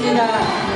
谢谢。